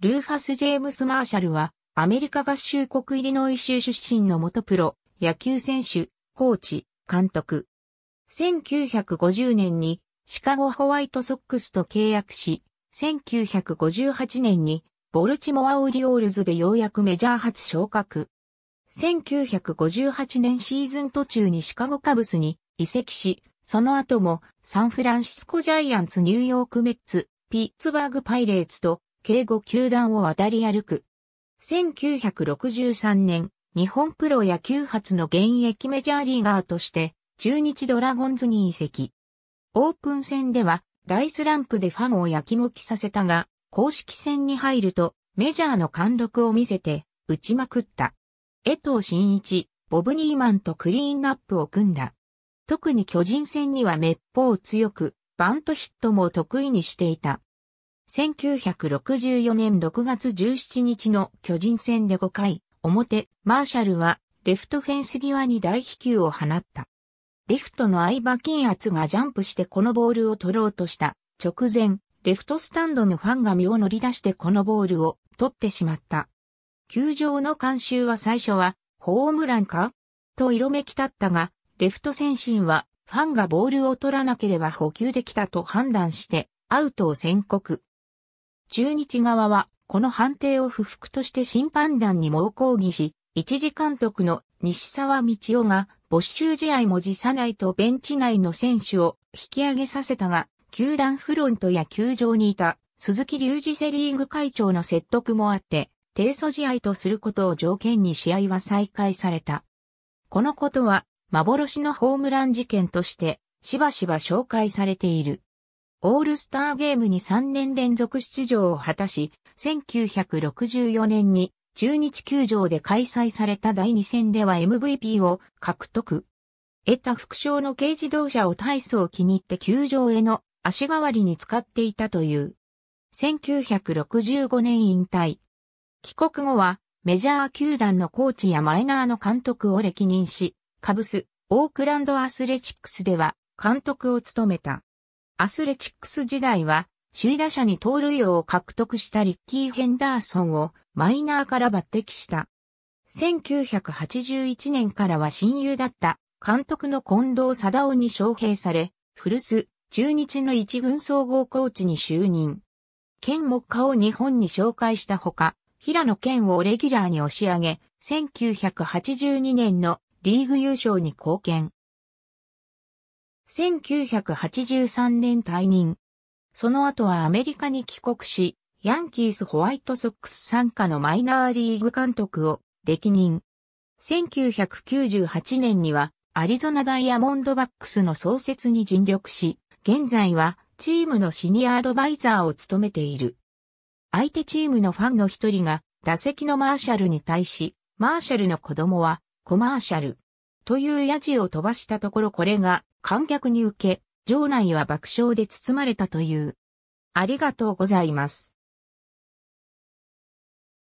ルーファス・ジェームス・マーシャルは、アメリカ合衆国イリノイ州出身の元プロ、野球選手、コーチ、監督。1950年にシカゴホワイトソックスと契約し、1958年にボルチモアオリオールズでようやくメジャー初昇格。1958年シーズン途中にシカゴカブスに移籍し、その後もサンフランシスコジャイアンツニューヨークメッツ、ピッツバーグパイレーツと警護球団を渡り歩く。1963年、日本プロ野球初の現役メジャーリーガーとして、中日ドラゴンズに移籍。オープン戦では、大スランプでファンを焼きもきさせたが、公式戦に入ると、メジャーの貫禄を見せて、打ちまくった。江藤真一、ボブ・ニーマンとクリーンナップを組んだ。特に巨人戦には滅法強く、バントヒットも得意にしていた。1964年6月17日の巨人戦で5回、表、マーシャルは、レフトフェンス際に大飛球を放った。レフトの相葉金圧がジャンプしてこのボールを取ろうとした直前、レフトスタンドのファンが身を乗り出してこのボールを取ってしまった。球場の監修は最初は、ホームランかと色めき立ったが、レフト先進は、ファンがボールを取らなければ補給できたと判断して、アウトを宣告。中日側は、この判定を不服として審判団に猛抗議し、一時監督の西沢道夫が、没収試合も辞さないとベンチ内の選手を引き上げさせたが、球団フロントや球場にいた鈴木隆二セリーグ会長の説得もあって、提訴試合とすることを条件に試合は再開された。このことは、幻のホームラン事件として、しばしば紹介されている。オールスターゲームに3年連続出場を果たし、1964年に中日球場で開催された第2戦では MVP を獲得。得た副賞の軽自動車を体操気に入って球場への足代わりに使っていたという。1965年引退。帰国後はメジャー球団のコーチやマイナーの監督を歴任し、カブス、オークランドアスレチックスでは監督を務めた。アスレチックス時代は、首位打者に盗塁王を獲得したリッキー・ヘンダーソンをマイナーから抜擢した。1981年からは親友だった監督の近藤貞夫に招聘され、古巣、中日の一軍総合コーチに就任。県目下を日本に紹介したほか、平野健をレギュラーに押し上げ、1982年のリーグ優勝に貢献。1983年退任。その後はアメリカに帰国し、ヤンキースホワイトソックス参加のマイナーリーグ監督を歴任。1998年にはアリゾナダイヤモンドバックスの創設に尽力し、現在はチームのシニアアドバイザーを務めている。相手チームのファンの一人が打席のマーシャルに対し、マーシャルの子供はコマーシャルというヤジを飛ばしたところこれが観客に受け、場内は爆笑で包まれたという。ありがとうございます。